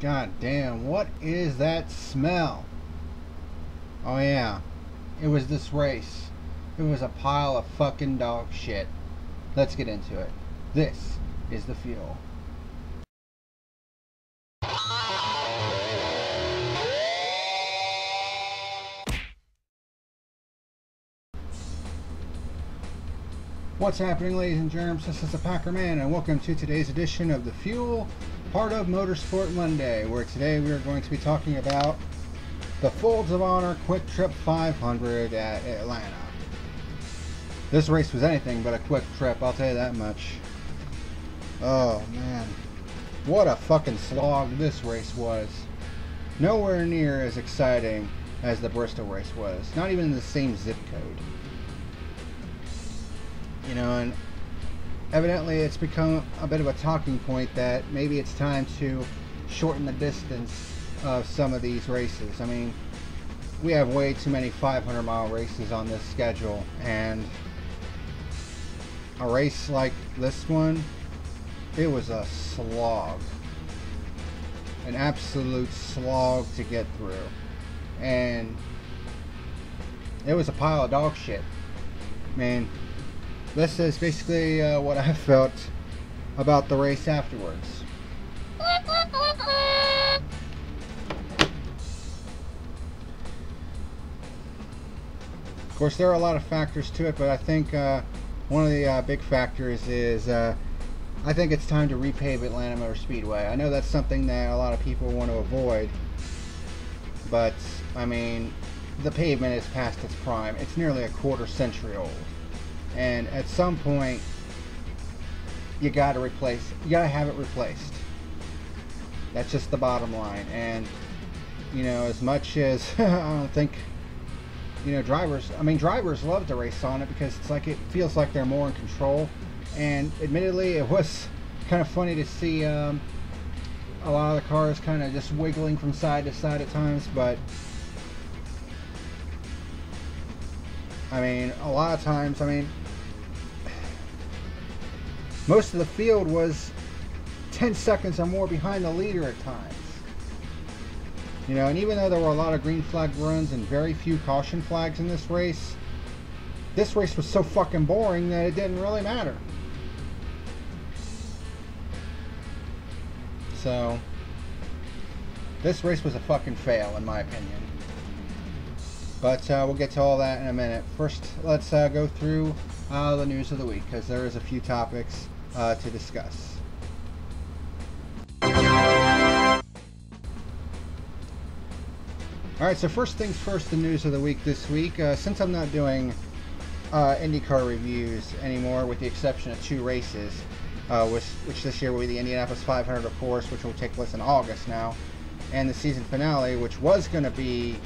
God damn, what is that smell? Oh yeah, it was this race. It was a pile of fucking dog shit. Let's get into it. This is the fuel. What's happening, ladies and germs? This is the Packer Man, and welcome to today's edition of The Fuel, part of Motorsport Monday, where today we are going to be talking about the Folds of Honor QuikTrip 500 at Atlanta. This race was anything but a quick trip, I'll tell you that much. Oh, man. What a fucking slog this race was. Nowhere near as exciting as the Bristol race was. Not even the same zip code you know, and evidently it's become a bit of a talking point that maybe it's time to shorten the distance of some of these races. I mean, we have way too many 500 mile races on this schedule, and a race like this one, it was a slog. An absolute slog to get through. And it was a pile of dog shit. Man, this is basically uh, what I felt about the race afterwards. Of course, there are a lot of factors to it, but I think uh, one of the uh, big factors is uh, I think it's time to repave Atlanta Motor Speedway. I know that's something that a lot of people want to avoid, but I mean, the pavement is past its prime. It's nearly a quarter century old and at some point you got to replace you got to have it replaced. That's just the bottom line. And you know as much as I don't think you know drivers I mean drivers love to race on it because it's like it feels like they're more in control. And admittedly it was kind of funny to see um, a lot of the cars kind of just wiggling from side to side at times but I mean, a lot of times, I mean, most of the field was 10 seconds or more behind the leader at times. You know, and even though there were a lot of green flag runs and very few caution flags in this race, this race was so fucking boring that it didn't really matter. So, this race was a fucking fail, in my opinion. But uh, we'll get to all that in a minute. First, let's uh, go through uh, the news of the week because there is a few topics uh, to discuss. All right, so first things first, the news of the week this week. Uh, since I'm not doing uh, IndyCar reviews anymore, with the exception of two races, which, which this year will be the Indianapolis 500, of course, which will take place in August now, and the season finale, which was going to be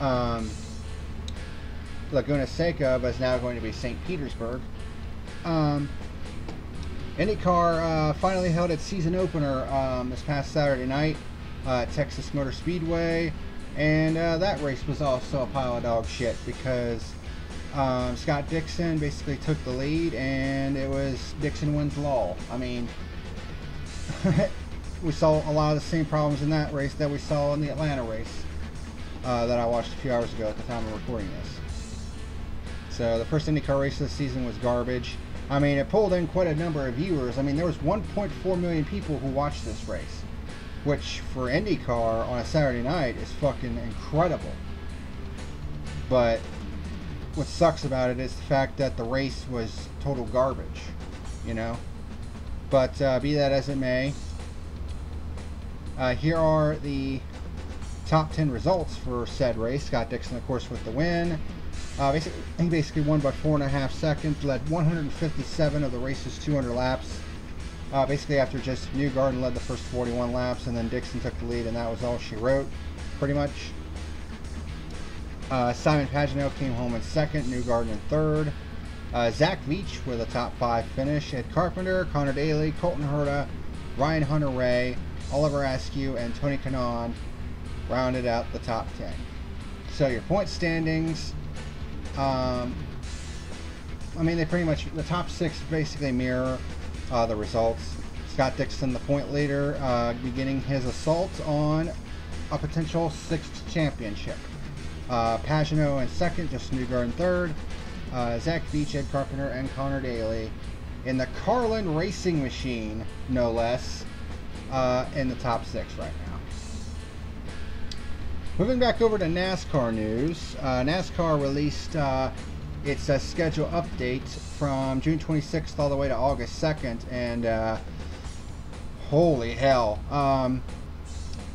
um, Laguna Seca, but is now going to be St. Petersburg. Um, IndyCar uh, finally held its season opener um, this past Saturday night uh, Texas Motor Speedway, and uh, that race was also a pile of dog shit because um, Scott Dixon basically took the lead, and it was Dixon wins law. I mean, we saw a lot of the same problems in that race that we saw in the Atlanta race uh, that I watched a few hours ago at the time of recording this. So the first IndyCar race this season was garbage. I mean, it pulled in quite a number of viewers. I mean, there was 1.4 million people who watched this race, which for IndyCar on a Saturday night is fucking incredible. But what sucks about it is the fact that the race was total garbage, you know. But uh, be that as it may, uh, here are the top 10 results for said race. Scott Dixon, of course, with the win. Uh, basically, he basically won by four and a half seconds, led 157 of the race's 200 laps. Uh, basically, after Josef Newgarden led the first 41 laps, and then Dixon took the lead, and that was all she wrote, pretty much. Uh, Simon Pagenaud came home in second, Newgarden in third. Uh, Zach Veach with a top five finish. Ed Carpenter, Conor Daly, Colton Herta, Ryan Hunter-Reay, Oliver Askew, and Tony Kanaan rounded out the top 10. So your point standings um, I mean, they pretty much, the top six basically mirror uh, the results. Scott Dixon, the point leader, uh, beginning his assault on a potential sixth championship. Uh, Pagenaud in second, Josef Newgarden third. Uh, Zach Veach, Ed Carpenter, and Conor Daly in the Carlin Racing Machine, no less, uh, in the top six right now. Moving back over to NASCAR news, uh, NASCAR released uh, its uh, schedule update from June 26th all the way to August 2nd, and uh, holy hell. Um,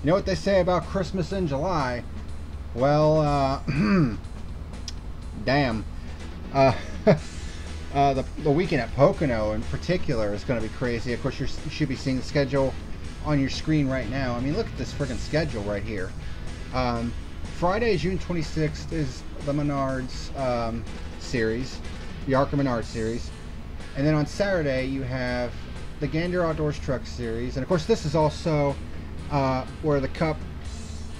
you know what they say about Christmas in July? Well, uh, damn. Uh, the, the weekend at Pocono in particular is going to be crazy. Of course, you should be seeing the schedule on your screen right now. I mean, look at this freaking schedule right here. Um, Friday, June 26th, is the Menards um, series, the ARCA Menards series. And then on Saturday, you have the Gander Outdoors Truck Series. And of course, this is also uh, where the Cup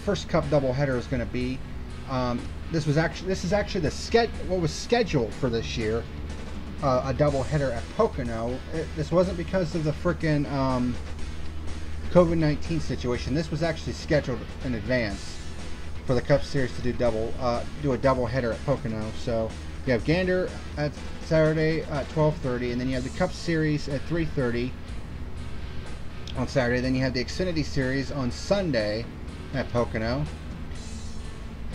first Cup doubleheader is going to be. Um, this was actually this is actually the sched what was scheduled for this year, uh, a doubleheader at Pocono. It, this wasn't because of the freaking um, COVID-19 situation. This was actually scheduled in advance for the Cup Series to do double uh, do a double header at Pocono. So you have Gander at Saturday at 12:30, and then you have the Cup Series at 3:30 on Saturday. Then you have the Xfinity Series on Sunday at Pocono.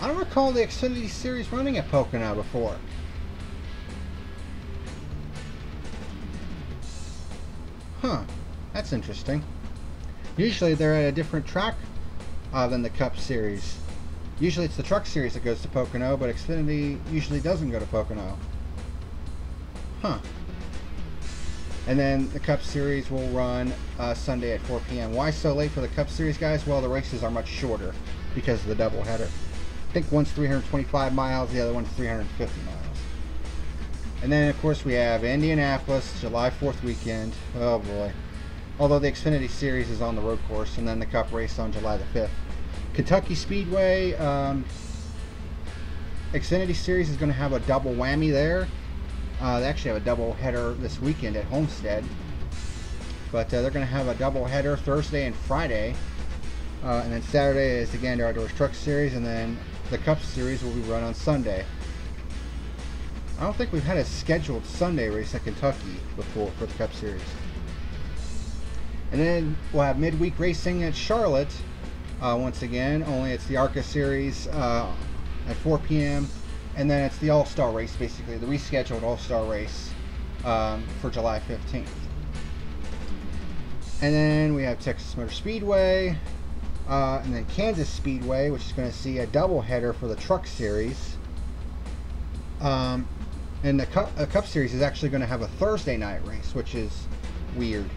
I don't recall the Xfinity Series running at Pocono before. Huh, that's interesting. Usually they're at a different track uh, than the Cup Series. Usually it's the Truck Series that goes to Pocono, but Xfinity usually doesn't go to Pocono. Huh. And then the Cup Series will run uh, Sunday at 4 p.m. Why so late for the Cup Series, guys? Well, the races are much shorter because of the doubleheader. I think one's 325 miles, the other one's 350 miles. And then, of course, we have Indianapolis, July 4th weekend. Oh, boy. Although the Xfinity Series is on the road course, and then the Cup race on July the 5th. Kentucky Speedway, um, Xfinity Series is going to have a double whammy there. Uh, they actually have a double header this weekend at Homestead. But uh, they're going to have a double header Thursday and Friday. Uh, and then Saturday is the Gander Outdoors Truck Series. And then the Cup Series will be run on Sunday. I don't think we've had a scheduled Sunday race at Kentucky before for the Cup Series. And then we'll have midweek racing at Charlotte uh, once again. Only it's the ARCA Series uh, at 4 p.m. And then it's the All-Star race, basically, the rescheduled All-Star race um, for July 15th. And then we have Texas Motor Speedway, uh, and then Kansas Speedway, which is going to see a doubleheader for the Truck Series. Um, and the Cup, the Cup Series is actually going to have a Thursday night race, which is weird.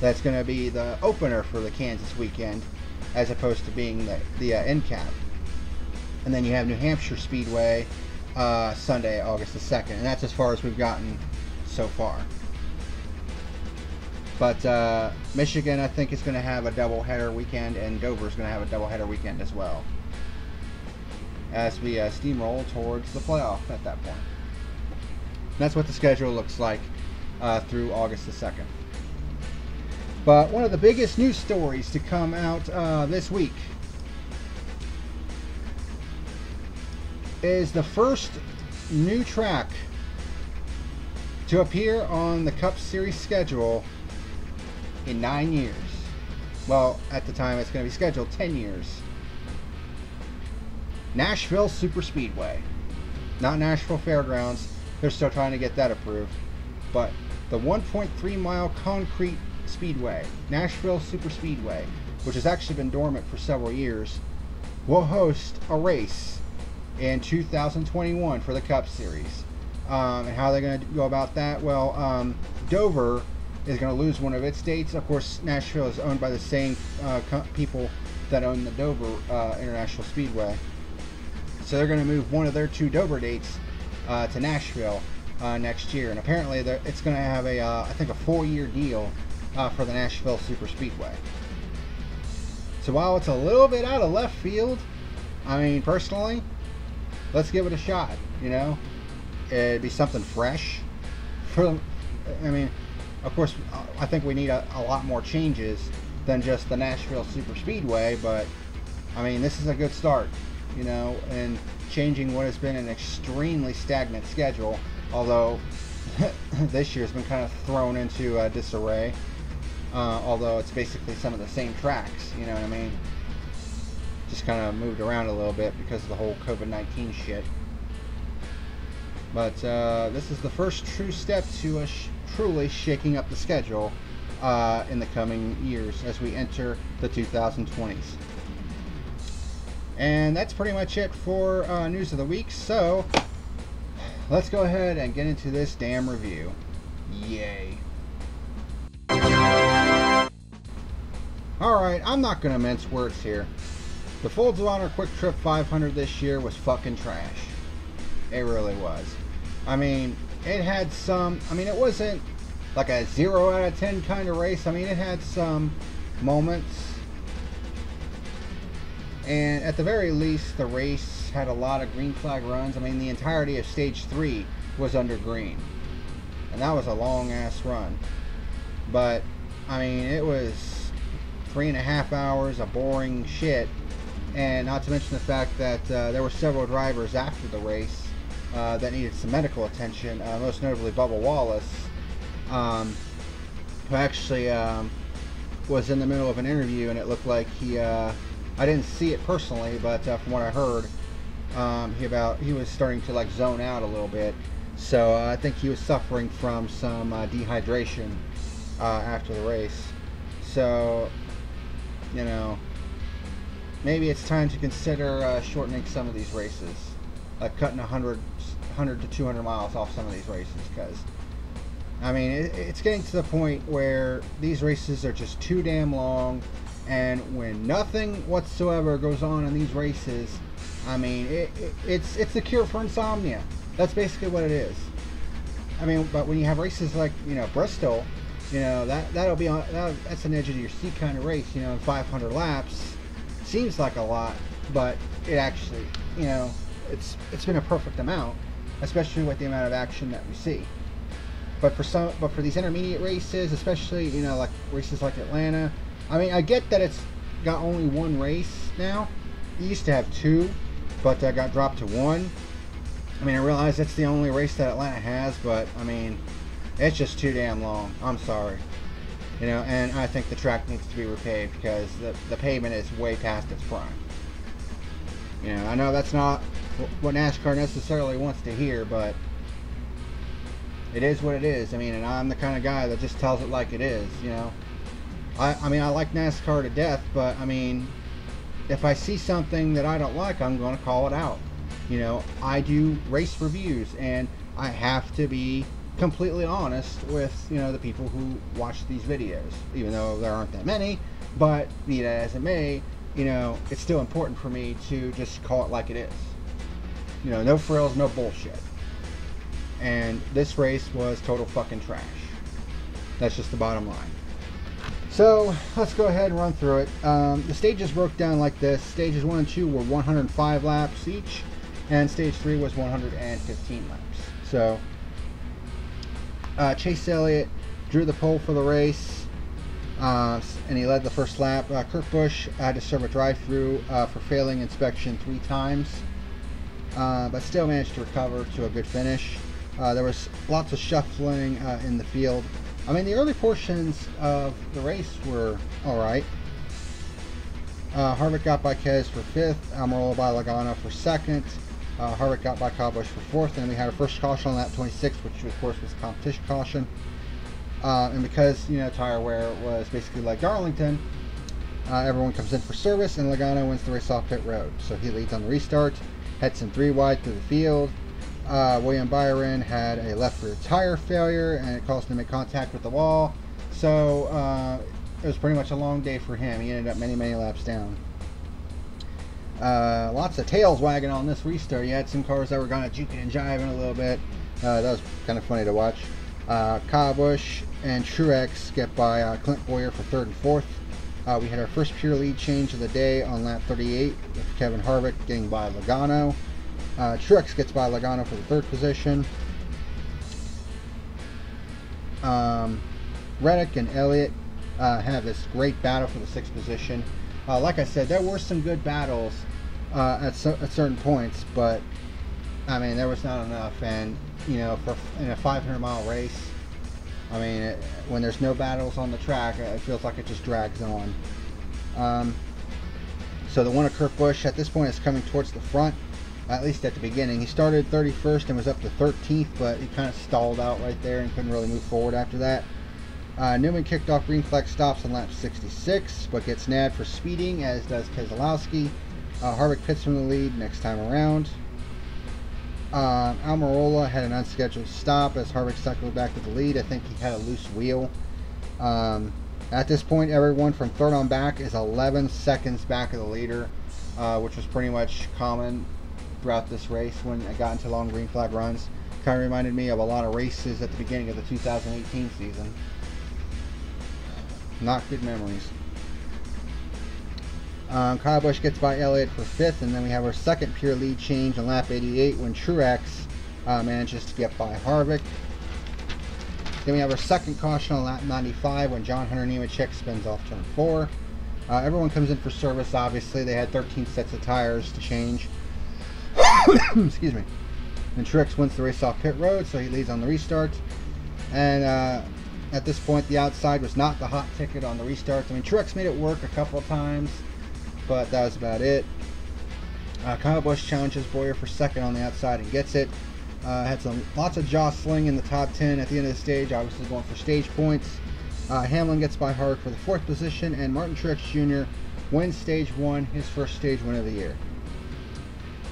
That's going to be the opener for the Kansas weekend as opposed to being the, the uh, end cap. And then you have New Hampshire Speedway uh, Sunday, August the 2nd. And that's as far as we've gotten so far. But uh, Michigan, I think, is going to have a double header weekend, and Dover is going to have a double header weekend as well. As we uh, steamroll towards the playoff at that point. And that's what the schedule looks like uh, through August the 2nd. But one of the biggest news stories to come out uh, this week is the first new track to appear on the Cup Series schedule in nine years. Well, at the time it's going to be scheduled 10 years. Nashville Super Speedway. Not Nashville Fairgrounds. They're still trying to get that approved. But the 1.3 mile concrete Speedway, Nashville Super Speedway, which has actually been dormant for several years, will host a race in 2021 for the Cup Series. Um, and how they're going to go about that? Well, um, Dover is going to lose one of its dates. Of course, Nashville is owned by the same uh, people that own the Dover uh, International Speedway. So they're going to move one of their two Dover dates uh, to Nashville uh, next year. And apparently, it's going to have a, uh, I think, a four-year deal uh, for the Nashville Super Speedway. So while it's a little bit out of left field, I mean, personally, let's give it a shot. You know, it'd be something fresh. For, I mean, of course, I think we need a, a lot more changes than just the Nashville Super Speedway, but I mean, this is a good start, you know, and changing what has been an extremely stagnant schedule, although this year's been kind of thrown into uh, disarray. Uh, although it's basically some of the same tracks, you know what I mean? Just kind of moved around a little bit because of the whole COVID-19 shit. But uh, this is the first true step to sh truly shaking up the schedule uh, in the coming years as we enter the 2020s. And that's pretty much it for uh, news of the week. So let's go ahead and get into this damn review. Yay. Alright, I'm not to mince words here. The Folds of Honor Quick Trip 500 this year was fucking trash. It really was. I mean, it had some, I mean, it wasn't like a 0 out of 10 kind of race. I mean, it had some moments. And at the very least, the race had a lot of green flag runs. I mean, the entirety of stage 3 was under green. And that was a long ass run. But, I mean, it was three and a half hours of boring shit. And not to mention the fact that uh, there were several drivers after the race uh, that needed some medical attention, uh, most notably Bubba Wallace, um, who actually um, was in the middle of an interview and it looked like he, uh, I didn't see it personally, but uh, from what I heard, um, he about he was starting to like zone out a little bit. So uh, I think he was suffering from some dehydration after the race. So you know, maybe it's time to consider uh, shortening some of these races, like cutting 100, 100 to 200 miles off some of these races, because, I mean, it, it's getting to the point where these races are just too damn long, and when nothing whatsoever goes on in these races, I mean, it, it, it's it's the cure for insomnia. That's basically what it is. I mean, but when you have races like you know Bristol, you know that that'll be on that, that's an edge of your seat kind of race you know in 500 laps seems like a lot but it actually you know it's it's been a perfect amount especially with the amount of action that we see. But for some but for these intermediate races especially you know like races like atlanta i mean i get that it's got only one race now. It used to have two but that got dropped to one. I mean i realize that's the only race that atlanta has but i mean it's just too damn long. I'm sorry. You know, and I think the track needs to be repaved because the, the pavement is way past its prime. You know, I know that's not what NASCAR necessarily wants to hear, but it is what it is. I mean, and I'm the kind of guy that just tells it like it is, you know. I, I mean, I like NASCAR to death, but I mean, if I see something that I don't like, I'm going to call it out. You know, I do race reviews, and I have to be completely honest with you know the people who watch these videos, even though there aren't that many. But be that as it may, you know it's still important for me to just call it like it is. You know, no frills, no bullshit. And this race was total fucking trash. That's just the bottom line. So let's go ahead and run through it. Um, the stages broke down like this. Stages 1 and 2 were 105 laps each, and stage 3 was 115 laps. So uh, Chase Elliott drew the pole for the race, uh, and he led the first lap. Uh, Kurt Busch had to serve a drive-through uh, for failing inspection three times, uh, but still managed to recover to a good finish. Uh, there was lots of shuffling in the field. I mean, the early portions of the race were all right. Harvick got by Kez for fifth, Almirola by Logano for second, uh, Harvick got by Busch for fourth, and we had our first caution on lap 26, which of course was competition caution. Uh, and because you know tire wear was basically like Darlington, uh, everyone comes in for service, and Logano wins the race off pit road. So he leads on the restart, heads in three wide through the field. Uh, William Byron had a left rear tire failure, and it caused him to make contact with the wall. So uh, it was pretty much a long day for him. He ended up many, many laps down. Uh, lots of tails wagging on this restart. You had some cars that were kind of juking and jiving a little bit. Uh, that was kind of funny to watch. Uh, Kyle Busch and Truex get by uh, Clint Bowyer for third and fourth. Uh, we had our first pure lead change of the day on lap 38 with Kevin Harvick getting by Logano. Uh, Truex gets by Logano for the third position. Um, Reddick and Elliott have this great battle for the sixth position. Uh, like I said, there were some good battles uh, at, so, at certain points, but I mean, there was not enough. And you know, for in a 500 mile race, I mean, it, when there's no battles on the track, it feels like it just drags on. Um, so the one of Kurt Busch at this point is coming towards the front, at least at the beginning. He started 31st and was up to 13th, but he kind of stalled out right there and couldn't really move forward after that. Uh, Newman kicked off green flag stops on lap 66, but gets nabbed for speeding, as does Keselowski. Uh, Harvick pits from the lead next time around. Uh, Almirola had an unscheduled stop as Harvick cycled back to the lead. I think he had a loose wheel. Um, at this point, everyone from third on back is 11 seconds back of the leader, uh, which was pretty much common throughout this race when it got into long green flag runs. Kind of reminded me of a lot of races at the beginning of the 2018 season. Not good memories. Um, Kyle Busch gets by Elliott for fifth, and then we have our second pure lead change on lap 88 when Truex uh, manages to get by Harvick. Then we have our second caution on lap 95 when John Hunter Nemechek spins off turn 4. Uh, everyone comes in for service, obviously. They had 13 sets of tires to change. Excuse me. And Truex wins the race off pit road, so he leads on the restart. And uh, at this point, the outside was not the hot ticket on the restarts. I mean, Truex made it work a couple of times, but that was about it. Uh, Kyle Busch challenges Bowyer for second on the outside and gets it. Uh, had some lots of jostling in the top 10 at the end of the stage, obviously going for stage points. Uh, Hamlin gets by Hart for the fourth position, and Martin Truex Jr. wins stage one, his first stage win of the year.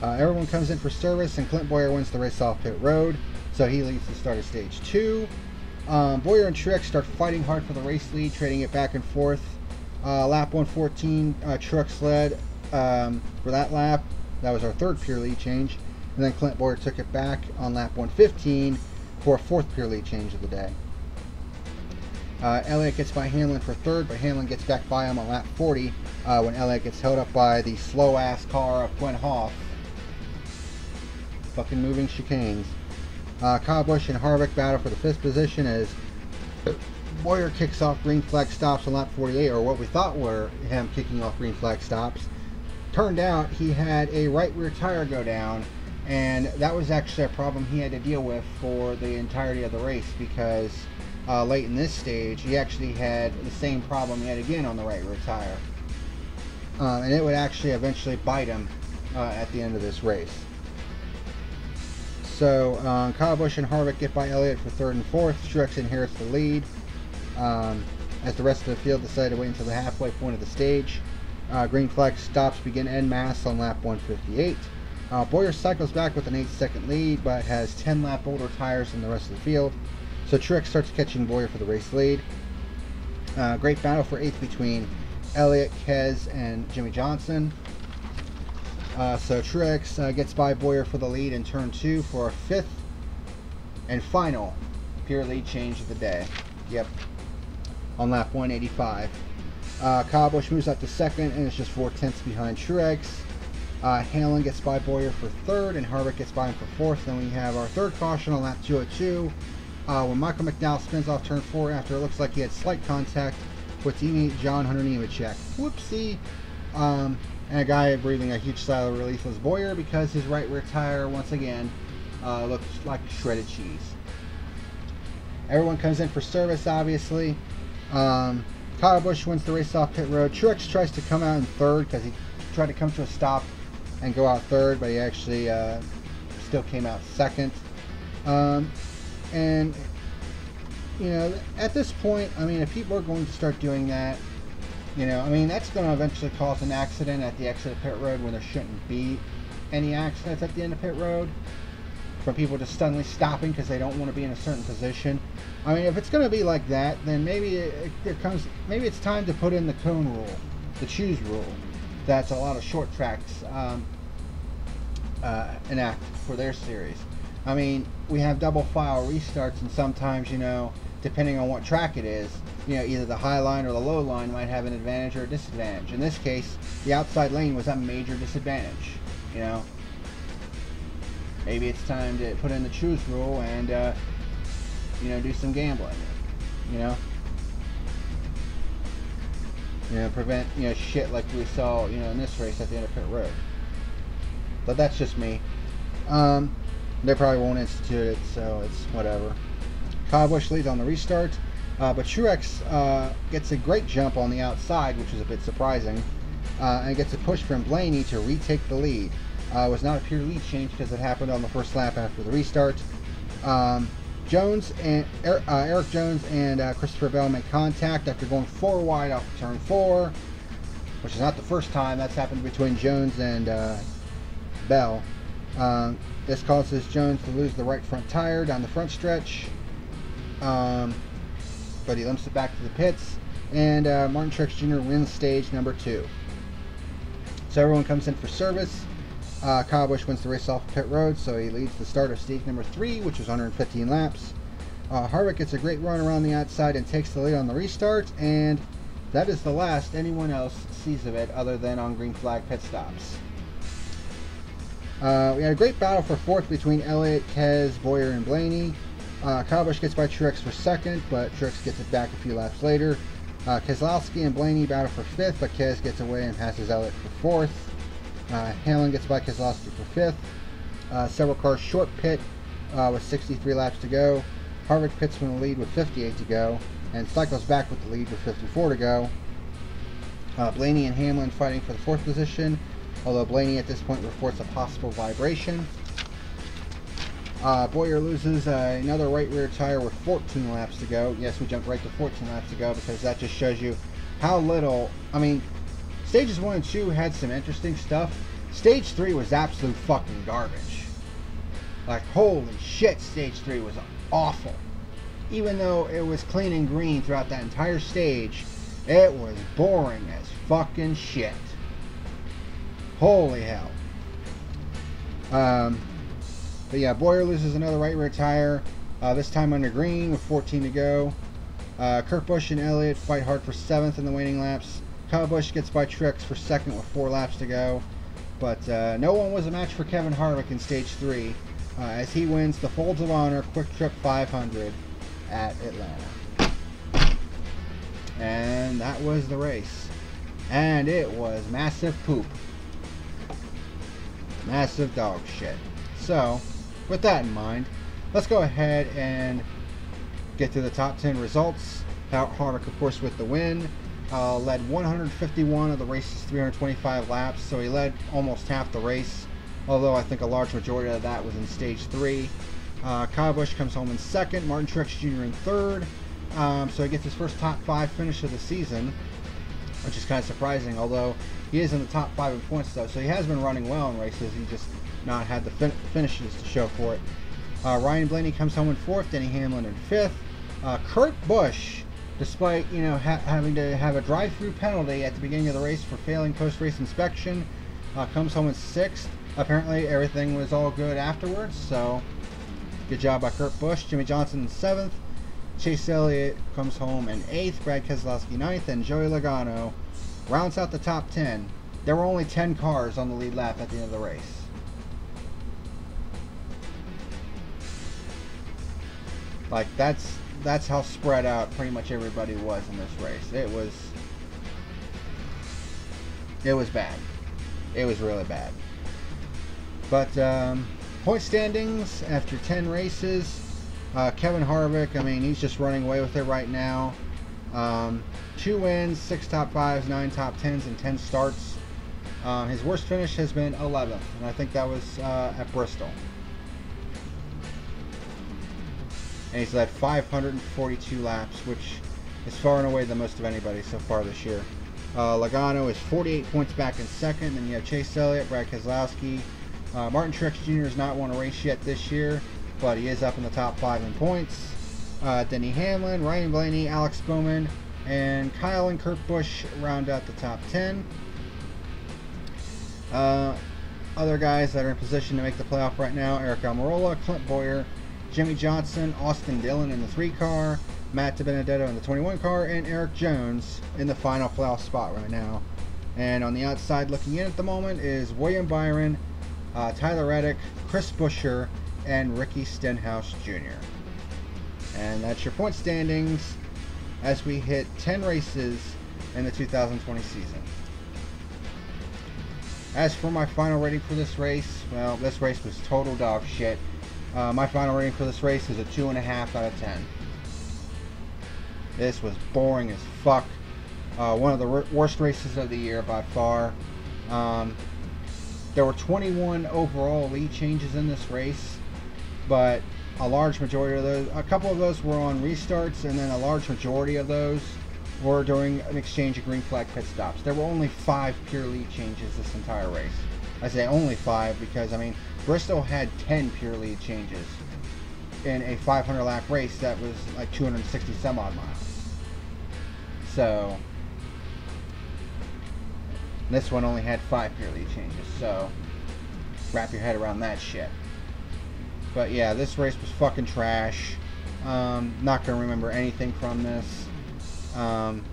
Uh, everyone comes in for service, and Clint Bowyer wins the race off pit road, so he leads the start of stage two. Um, Bowyer and Truex start fighting hard for the race lead, trading it back and forth. Uh, lap 114, uh, Truex led um, for that lap. That was our third pure lead change. And then Clint Bowyer took it back on lap 115 for a fourth pure lead change of the day. Uh, Elliott gets by Hamlin for third, but Hamlin gets back by him on lap 40 uh, when Elliott gets held up by the slow ass car of Quin Houff. Fucking moving chicanes. Uh, Kyle Busch and Harvick battle for the fifth position as Bowyer kicks off green flag stops on lap 48, or what we thought were him kicking off green flag stops. Turned out he had a right rear tire go down and that was actually a problem he had to deal with for the entirety of the race because uh, late in this stage he actually had the same problem yet again on the right rear tire. Uh, and it would actually eventually bite him uh, at the end of this race. So um, Kyle Busch and Harvick get by Elliott for third and fourth. Truex inherits the lead um, as the rest of the field decided to wait until the halfway point of the stage uh, green flag stops begin en mass on lap 158 uh, Bowyer cycles back with an 8 second lead, but has 10 lap older tires than the rest of the field. So Truex starts catching Bowyer for the race lead. Uh, great battle for 8th between Elliott, Kez, and Jimmie Johnson. Uh, so Truex uh, gets by Bowyer for the lead in turn 2 for a 5th and final pure lead change of the day. Yep, on lap 185. Uh, Kyle Busch moves up to second and is just 4 tenths behind Truex. Uh, Hamlin gets by Bowyer for third, and Harvick gets by him for fourth. Then we have our third caution on lap 202, uh, when Michael McDowell spins off turn four after it looks like he had slight contact with teammate John Hunter Nemechek. Whoopsie. Um, and a guy breathing a huge sigh of relief was Bowyer because his right rear tire, once again, uh, like shredded cheese. Everyone comes in for service, obviously. Um, Kyle Busch wins the race off pit road. Truex tries to come out in third because he tried to come to a stop and go out third, but he actually uh, still came out second. Um, and you know, at this point, I mean, if people are going to start doing that, you know, I mean, that's going to eventually cause an accident at the exit of pit road when there shouldn't be any accidents at the end of pit road people just suddenly stopping because they don't want to be in a certain position. I mean, if it's going to be like that, then maybe it, it comes. Maybe it's time to put in the cone rule, the choose rule that's a lot of short tracks um, uh, enact for their series. I mean, we have double file restarts, and sometimes, you know, depending on what track it is, you know, either the high line or the low line might have an advantage or a disadvantage. In this case, the outside lane was a major disadvantage, you know. Maybe it's time to put in the choose rule and, uh, you know, do some gambling, you know. You know, prevent you know shit like we saw you know in this race at the end of pit road. But that's just me. Um, they probably won't institute it, so it's whatever. Kyle leads on the restart, uh, but Truex uh, gets a great jump on the outside, which is a bit surprising, uh, and gets a push from Blaney to retake the lead. Uh, was not a pure lead change because it happened on the first lap after the restart. Um, Jones and uh, Erik Jones and uh, Christopher Bell make contact after going four wide off turn four, which is not the first time that's happened between Jones and uh, Bell. Um, this causes Jones to lose the right front tire down the front stretch, um, but he limps it back to the pits, and uh, Martin Truex Jr. wins stage number two. So everyone comes in for service. Uh, Kyle Busch wins the race off pit road, so he leads the start of stage number three, which is 115 laps. Uh, Harvick gets a great run around the outside and takes the lead on the restart, and that is the last anyone else sees of it other than on green flag pit stops. Uh, we had a great battle for fourth between Elliott, Kez, Bowyer, and Blaney. Uh, Kyle Busch gets by Truex for second, but Truex gets it back a few laps later. Uh, Keselowski and Blaney battle for fifth, but Kez gets away and passes Elliott for fourth. Uh, Hamlin gets by Keselowski for fifth. Uh, several cars short pit uh, with 63 laps to go. Harvick pits from the lead with 58 to go, and cycles back with the lead with 54 to go. Uh, Blaney and Hamlin fighting for the fourth position, although Blaney at this point reports a possible vibration. Uh, Bowyer loses uh, another right rear tire with 14 laps to go. Yes, we jumped right to 14 laps to go because that just shows you how little. I mean, stages 1 and 2 had some interesting stuff. Stage 3 was absolute fucking garbage. Like, holy shit, stage 3 was awful. Even though it was clean and green throughout that entire stage, it was boring as fucking shit. Holy hell. Um, but yeah, Bowyer loses another right rear tire, uh, this time under green with 14 to go. Uh, Kurt Busch and Elliott fight hard for seventh in the waning laps. Kyle Busch gets by Truex for second with four laps to go. But uh, no one was a match for Kevin Harvick in stage three uh, as he wins the Folds of Honor Quick Trip 500 at Atlanta. And that was the race. And it was massive poop. Massive dog shit. So, with that in mind, let's go ahead and get to the top 10 results. Harvick, of course, with the win. Uh, led 151 of the race's 325 laps, so he led almost half the race although I think a large majority of that was in stage three. Uh, Kyle Busch comes home in second, Martin Truex Jr. in third, um, so he gets his first top five finish of the season, which is kind of surprising, although he is in the top five in points though, so he has been running well in races, he just not had the fin finishes to show for it. Uh, Ryan Blaney comes home in fourth, Denny Hamlin in fifth. Uh, Kurt Busch, despite you know ha having to have a drive-through penalty at the beginning of the race for failing post-race inspection, uh, comes home in sixth apparently everything was all good afterwards, so good job by Kurt Busch. Jimmie Johnson in seventh. Chase Elliott comes home in eighth. Brad Keselowski ninth, and Joey Logano rounds out the top ten. There were only ten cars on the lead lap at the end of the race. Like that's that's how spread out pretty much everybody was in this race. It was it was bad. It was really bad. But um, point standings after 10 races, uh, Kevin Harvick, I mean, he's just running away with it right now. Um, two wins, six top fives, nine top tens, and 10 starts. Um, his worst finish has been 11th, and I think that was uh, at Bristol. And he's led 542 laps, which is far and away the most of anybody so far this year. Uh, Logano is 48 points back in second, and you have Chase Elliott, Brad Keselowski, uh, Martin Truex Jr. has not won a race yet this year, but he is up in the top five in points. Uh, Denny Hamlin, Ryan Blaney, Alex Bowman, and Kyle and Kurt Busch round out the top 10. Uh, other guys that are in position to make the playoff right now Aric Almirola, Clint Bowyer, Jimmie Johnson, Austin Dillon in the 3 car, Matt DiBenedetto in the 21 car, and Erik Jones in the final playoff spot right now. And on the outside looking in at the moment is William Byron, uh, Tyler Reddick, Chris Buescher, and Ricky Stenhouse Jr. And that's your point standings as we hit 10 races in the 2020 season. As for my final rating for this race, well, this race was total dog shit. Uh, my final rating for this race is a 2.5 out of 10. This was boring as fuck. Uh, one of the worst races of the year by far. Um, there were 21 overall lead changes in this race, but a large majority of those, a couple of those were on restarts, and then a large majority of those were during an exchange of green flag pit stops. There were only five pure lead changes this entire race. I say only five because, I mean, Bristol had 10 pure lead changes in a 500 lap race that was like 260 some odd miles. So, this one only had five pure lead changes, so wrap your head around that shit. But yeah, this race was fucking trash. Um, not to remember anything from this. Um,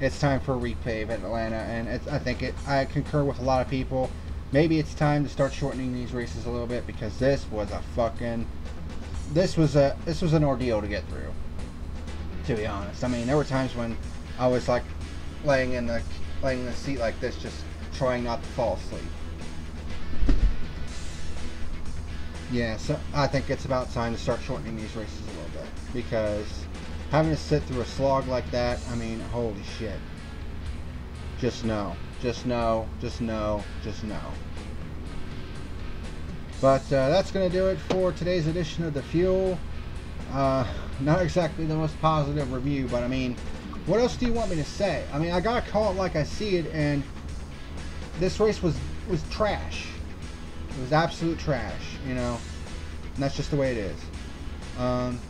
it's time for a repave at Atlanta, and I think it. I concur with a lot of people. Maybe it's time to start shortening these races a little bit because this was a fucking. This was a this was an ordeal to get through. To be honest, I mean there were times when I was like laying in the laying in the seat like this, just trying not to fall asleep. Yeah, so I think it's about time to start shortening these races a little bit because having to sit through a slog like that, I mean, holy shit. Just know, just know, just know, just know. But uh, that's going to do it for today's edition of The Fuel. Uh, not exactly the most positive review, but I mean, what else do you want me to say? I mean, I got to call it like I see it, and this race was, was trash. It was absolute trash, you know. And that's just the way it is. Um,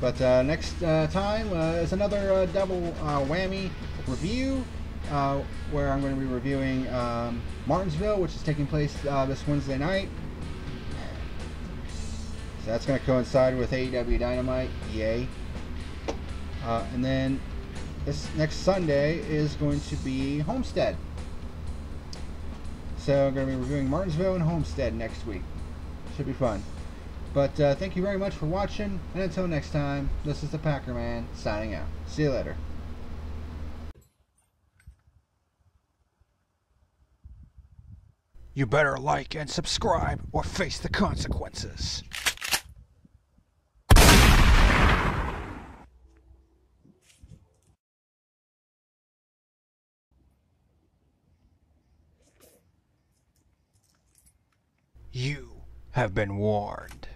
but uh, next uh, time uh, is another uh, double whammy review uh, where I'm going to be reviewing um, Martinsville, which is taking place this Wednesday night. So that's going to coincide with AEW Dynamite. Yay. and then this next Sunday is going to be Homestead. So I'm going to be reviewing Martinsville and Homestead next week. Should be fun. But uh, thank you very much for watching, and until next time, this is the Packer Man signing out. See you later. You better like and subscribe or face the consequences. You have been warned.